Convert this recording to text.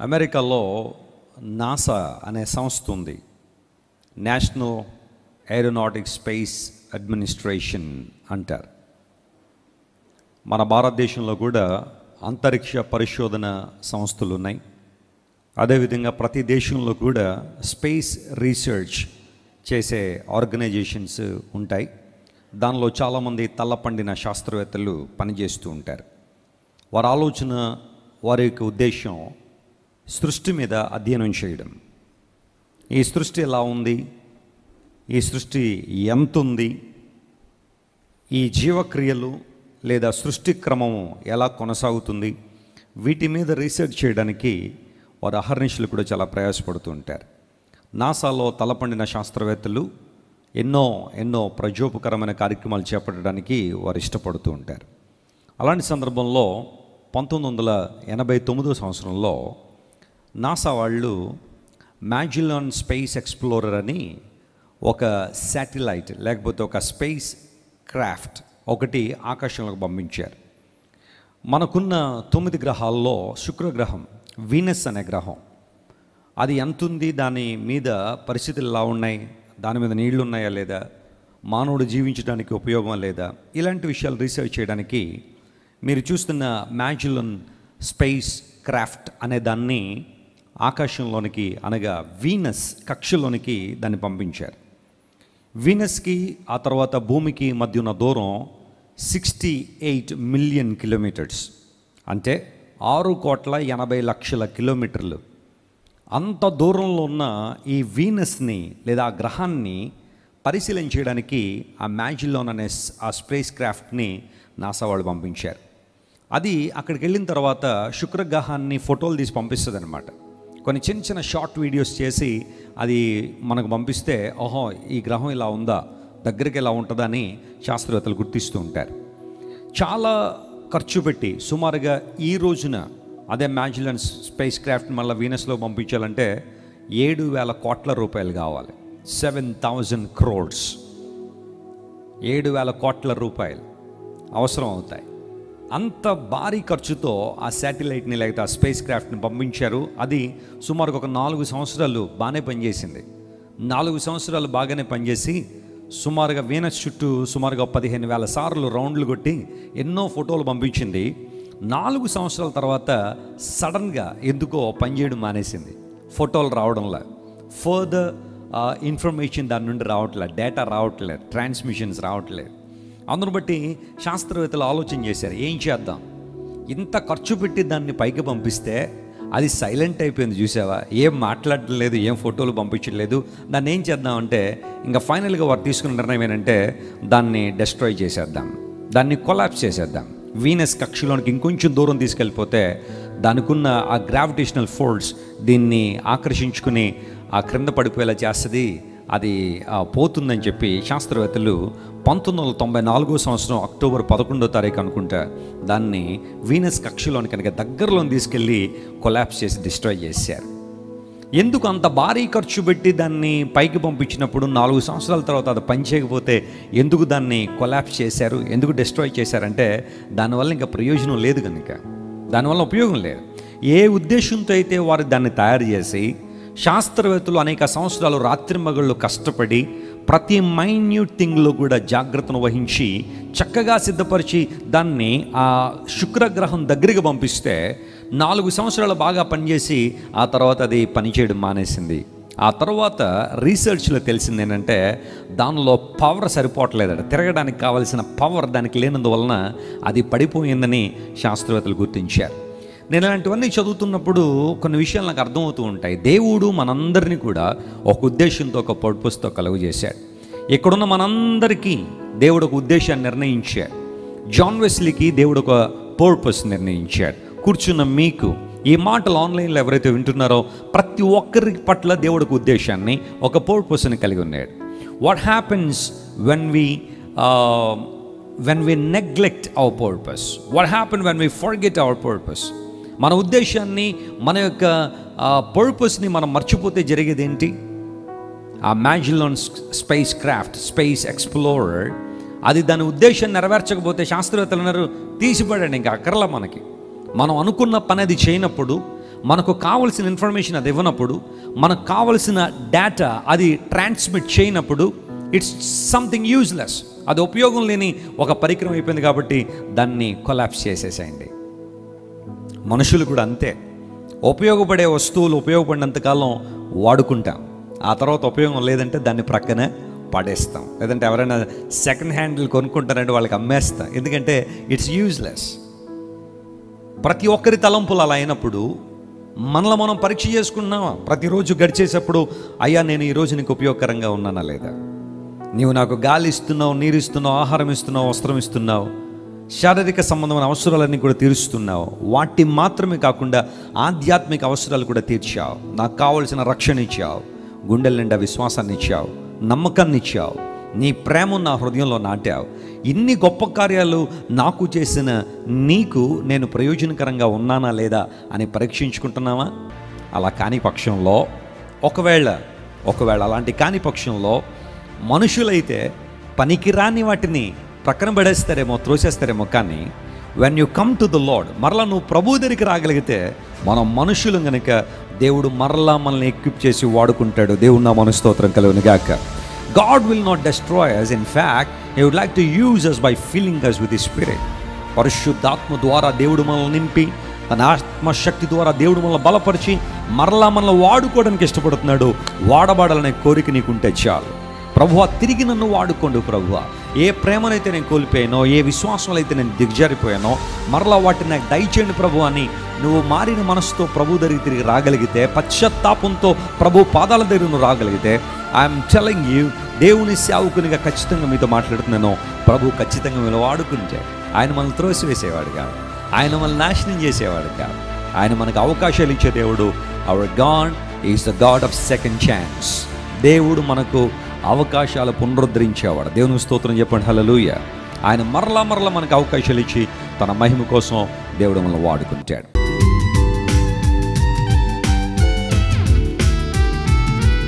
అమెరికాలో నాసా అనే సంస్థ ఉంది. నేషనల్ ఏరోనాటిక్ స్పేస్ అడ్మినిస్ట్రేషన్ అంటారు. మన భారతదేశంలో కూడా అంతరిక్ష పరిశోధన సంస్థలు ఉన్నాయి. అదేవిధంగా ప్రతి దేశంలో కూడా స్పేస్ రీసెర్చ్ చేసే ఆర్గనైజేషన్స్ ఉంటాయి. దానిలో చాలామంది తల్లపండిన శాస్త్రవేత్తలు పనిచేస్తూ ఉంటారు. వారి ఆలోచన వారి యొక్క ఉద్దేశం సృష్టి మీద అధ్యయనం చేయడం. ఈ సృష్టి ఎలా ఉంది? ఈ సృష్టి ఎంత ఉంది ఈ జీవక్రియలు లేదా సృష్టి క్రమం ఎలా కొనసాగుతుంది? వీటి మీద రీసెర్చ్ చేయడానికి వారు అహర్నిశలు కూడా చాలా ప్రయాసపడుతూ ఉంటారు. నాసాలో తలపండిన శాస్త్రవేత్తలు ఎన్నో ఎన్నో ప్రజోపకరమైన కార్యక్రమాలు చేపట్టడానికి వారు ఇష్టపడుతూ ఉంటారు. అలాంటి సందర్భంలో పంతొమ్మిది వందల ఎనభై తొమ్మిదో సంవత్సరంలో నాసా వాళ్ళు మ్యాజిలాన్ స్పేస్ ఎక్స్ప్లోరర్ అని ఒక శాటిలైట్ లేకపోతే ఒక స్పేస్ క్రాఫ్ట్ ఒకటి ఆకాశంలోకి పంపించారు. మనకున్న తొమ్మిది గ్రహాల్లో శుక్రగ్రహం వీనస్ అనే గ్రహం. అది ఎంత ఉంది? దాని మీద పరిస్థితులు ఎలా ఉన్నాయి? దాని మీద నీళ్ళు ఉన్నాయా లేదా? మానవుడు జీవించడానికి ఉపయోగం లేదా? ఇలాంటి విషయాలు రీసెర్చ్ చేయడానికి మీరు చూస్తున్న మ్యాజిలన్ స్పేస్ క్రాఫ్ట్ అనే దాన్ని ఆకాశంలోనికి అనగా వీనస్ కక్షలోనికి దాన్ని పంపించారు. వీనస్కి ఆ తర్వాత భూమికి మధ్య ఉన్న దూరం సిక్స్టీ ఎయిట్ మిలియన్ కిలోమీటర్స్. అంటే ఆరు కోట్ల ఎనభై లక్షల కిలోమీటర్లు. అంత దూరంలో ఉన్న ఈ వీనస్ని లేదా ఆ గ్రహాన్ని పరిశీలన చేయడానికి ఆ మ్యాజిల్లోన్ అనే ఆ స్పేస్ క్రాఫ్ట్ని నాసా వాళ్ళు పంపించారు. అది అక్కడికి వెళ్ళిన తర్వాత శుక్రగ్రహాన్ని ఫోటోలు తీసి పంపిస్తుంది అనమాట కొన్ని చిన్న చిన్న షార్ట్ వీడియోస్ చేసి అది మనకు పంపిస్తే ఓహో ఈ గ్రహం ఇలా ఉందా? దగ్గరికి ఎలా ఉంటుందా అని శాస్త్రవేత్తలు గుర్తిస్తూ ఉంటారు. చాలా ఖర్చు పెట్టి సుమారుగా ఈ రోజున అదే మ్యాజిలన్ స్పేస్ క్రాఫ్ట్ మళ్ళీ వీనస్లో పంపించాలంటే ఏడు వేల కోట్ల రూపాయలు కావాలి. Seven thousand crores. ఏడు వేల కోట్ల రూపాయలు. అవసరం అవుతాయి. అంత భారీ ఖర్చుతో ఆ శాటిలైట్ని లేకపోతే ఆ స్పేస్ క్రాఫ్ట్ని పంపించారు. అది సుమారుగా ఒక నాలుగు సంవత్సరాలు బాగానే పనిచేసింది. నాలుగు సంవత్సరాలు బాగానే పనిచేసి సుమారుగా వీనస్ చుట్టూ సుమారుగా పదిహేను వేల సార్లు రౌండ్లు కొట్టి ఎన్నో ఫోటోలు పంపించింది. నాలుగు సంవత్సరాల తర్వాత సడన్గా ఎందుకో పనిచేయడం మానేసింది. ఫోటోలు రావడంలా. ఫర్దర్ ఇన్ఫర్మేషన్ దాని నుండి రావట్లేదు డేటా రావట్లేదు ట్రాన్స్మిషన్స్ రావట్లేదు అందును బట్టి శాస్త్రవేత్తలు ఆలోచన చేశారు. ఏం చేద్దాం? ఇంత ఖర్చు పెట్టి దాన్ని పైకి పంపిస్తే అది సైలెంట్ అయిపోయింది చూసావా? ఏం మాట్లాడటం లేదు ఏం ఫోటోలు పంపించట్లేదు దాన్ని ఏం చేద్దామంటే ఇంకా ఫైనల్గా వారు తీసుకున్న నిర్ణయం ఏంటంటే దాన్ని డెస్ట్రాయ్ చేసేద్దాం. దాన్ని కొలాప్స్ చేసేద్దాం. వీనస్ కక్షలోనికి ఇంకొంచెం దూరం తీసుకెళ్ళిపోతే దానికున్న ఆ గ్రావిటేషనల్ ఫోల్డ్స్ దీన్ని ఆకర్షించుకుని ఆ క్రింద పడిపోయేలా చేస్తుంది. అది పోతుందని చెప్పి శాస్త్రవేత్తలు పంతొమ్మిది వందల తొంభై నాలుగో సంవత్సరం అక్టోబర్ పదకొండో తారీఖు అనుకుంటా దాన్ని వీనస్ కక్షలోని కనుక దగ్గరలోని తీసుకెళ్ళి కొలాప్స్ చేసి డిస్ట్రాయ్ చేశారు. ఎందుకు అంత భారీ ఖర్చు పెట్టి దాన్ని పైకి పంపించినప్పుడు నాలుగు సంవత్సరాల తర్వాత అది పనిచేయకపోతే ఎందుకు దాన్ని కొలాప్స్ చేశారు ఎందుకు డిస్ట్రాయ్ చేశారంటే దానివల్ల ఇంకా ప్రయోజనం లేదు కనుక. దానివల్ల ఉపయోగం లేదు. ఏ ఉద్దేశంతో అయితే వారు దాన్ని తయారు చేసి శాస్త్రవేత్తలు అనేక సంవత్సరాలు రాత్రింబగళ్ళు కష్టపడి ప్రతి మైన్యూట్ థింగ్లో కూడా జాగ్రత్తను వహించి చక్కగా సిద్ధపరిచి దాన్ని ఆ శుక్రగ్రహం దగ్గరికి పంపిస్తే నాలుగు సంవత్సరాలు బాగా పనిచేసి ఆ తర్వాత అది పనిచేయడం మానేసింది. ఆ తర్వాత రీసెర్చ్లో తెలిసింది ఏంటంటే దానిలో పవర్ సరిపోవట్లేదట. తిరగడానికి కావలసిన పవర్ దానికి లేనందువలన అది పడిపోయిందని శాస్త్రవేత్తలు గుర్తించారు. నేను ఇలాంటివన్నీ చదువుతున్నప్పుడు కొన్ని విషయాలు నాకు అర్థమవుతూ ఉంటాయి. దేవుడు మనందరినీ కూడా ఒక ఉద్దేశంతో ఒక పర్పస్తో కలుగు చేశాడు. ఇక్కడున్న మనందరికీ దేవుడు ఒక ఉద్దేశాన్ని నిర్ణయించాడు. జాన్ వెస్లీకి దేవుడు ఒక పర్పస్ నిర్ణయించాడు. కూర్చున్న మీకు ఈ మాటలు ఆన్లైన్లో ఎవరైతే వింటున్నారో ప్రతి ఒక్కరి పట్ల దేవుడికి ఉద్దేశాన్ని ఒక పర్పస్ని కలిగి ఉన్నాడు. What happens when we when we neglect our purpose what happen when we forget our purpose మన ఉద్దేశాన్ని మన యొక్క పర్పస్ని మనం మర్చిపోతే జరిగేది ఏంటి ఆ Magellan spacecraft space explorer అది దాని ఉద్దేశం నెరవేర్చకపోతే శాస్త్రవేత్తలు అన్నారు తీసిపడండి ఇంకా అక్కర్లా మనకి. మనం అనుకున్న పని అది చేయనప్పుడు మనకు కావలసిన ఇన్ఫర్మేషన్ అది ఇవ్వనప్పుడు మనకు కావలసిన డేటా అది ట్రాన్స్మిట్ చేయనప్పుడు ఇట్స్ సంథింగ్ యూజ్లెస్ అది ఉపయోగం లేని ఒక పరికరం అయిపోయింది కాబట్టి దాన్ని కొలాప్స్ చేసేసేయండి. మనుషులు కూడా అంతే. ఉపయోగపడే వస్తువులు ఉపయోగపడినంతకాలం వాడుకుంటాం. ఆ తర్వాత ఉపయోగం లేదంటే దాన్ని ప్రక్కనే పడేస్తాం. లేదంటే ఎవరైనా సెకండ్ హ్యాండిల్ కొనుక్కుంటారంటే వాళ్ళకి అమ్మేస్తాం. ఎందుకంటే ఇట్స్ యూజ్లెస్ ప్రతి ఒక్కరి తలంపులు అలా అయినప్పుడు మనలో మనం పరీక్ష చేసుకున్నామా ప్రతిరోజు గడిచేటప్పుడు అయ్యా నేను ఈరోజు నీకు ఉపయోగకరంగా ఉన్నానా లేదా? నీవు నాకు గాలి ఇస్తున్నావు నీరు ఇస్తున్నావు ఆహారం ఇస్తున్నావు వస్త్రం ఇస్తున్నావు. శారీరక సంబంధమైన అవసరాలన్నీ కూడా తీరుస్తున్నావు. వాటి మాత్రమే కాకుండా ఆధ్యాత్మిక అవసరాలు కూడా తీర్చావు. నాకు కావలసిన రక్షణ ఇచ్చావు. గుండెల నిండా విశ్వాసాన్ని ఇచ్చావు. నమ్మకాన్ని ఇచ్చావు. నీ ప్రేమ నా హృదయంలో నాటావు. ఇన్ని గొప్ప కార్యాలు నాకు చేసిన నీకు నేను ప్రయోజనకరంగా ఉన్నానా లేదా అని పరీక్షించుకుంటున్నావా? అలా కాని పక్షంలో ఒకవేళ ఒకవేళ అలాంటి కాని పక్షంలో మనుషులైతే పనికిరాని వాటిని ప్రక్కన పడేస్తారేమో త్రోసేస్తారేమో కానీ when you come to the Lord మరలా నువ్వు ప్రభు దగ్గరికి రాగలిగితే మనం మనుషులు కనుక దేవుడు మరలా మనల్ని ఎక్విప్ చేసి వాడుకుంటాడు. దేవుడు నా మనస్తోత్రం కలుగును గాక. God will not destroy us in fact he would like to use us by filling us with spirit పరిశుద్ధాత్మ ద్వారా దేవుడు మనల్ని నింపి తన ఆత్మశక్తి ద్వారా దేవుడు మనల్ని బలపరిచి మరలా మనల్ని వాడుకోవడానికి ఇష్టపడుతున్నాడు. వాడబడాలనే కోరిక నీకుంటే చాలు. ప్రభువ తిరిగి నన్ను వాడుకోండు ప్రభువ. ఏ ప్రేమనైతే నేను కోల్పోయానో ఏ విశ్వాసంలో అయితే నేను దిగజారిపోయానో మరలా వాటిని నాకు దయచేయండి ప్రభు అని నువ్వు మారిన మనసుతో ప్రభు దగ్గరికి తిరిగి రాగలిగితే పశ్చాత్తాపంతో ప్రభు పాదాల దగ్గర నువ్వు రాగలిగితే ఐఎమ్ టెలింగ్ యూ దేవుని సేవకునిగా ఖచ్చితంగా మీతో మాట్లాడుతున్నాను. ప్రభు ఖచ్చితంగా మీరు వాడుకుంటే ఆయన మనల్ని త్రోసివేసేవాడు కాదు. ఆయన మనల్ని నాశనం చేసేవాడు కాదు. ఆయన మనకు అవకాశాలు ఇచ్చే దేవుడు. Our God is the God of second chance దేవుడు మనకు అవకాశాలు పునరుద్ధరించేవాడు. దేవుని స్తోత్రం చెప్పండి. హలలుయ ఆయన మరలా మరలా మనకు అవకాశాలు ఇచ్చి తన మహిమ కోసం దేవుడు మనల్ని వాడుకుంటాడు.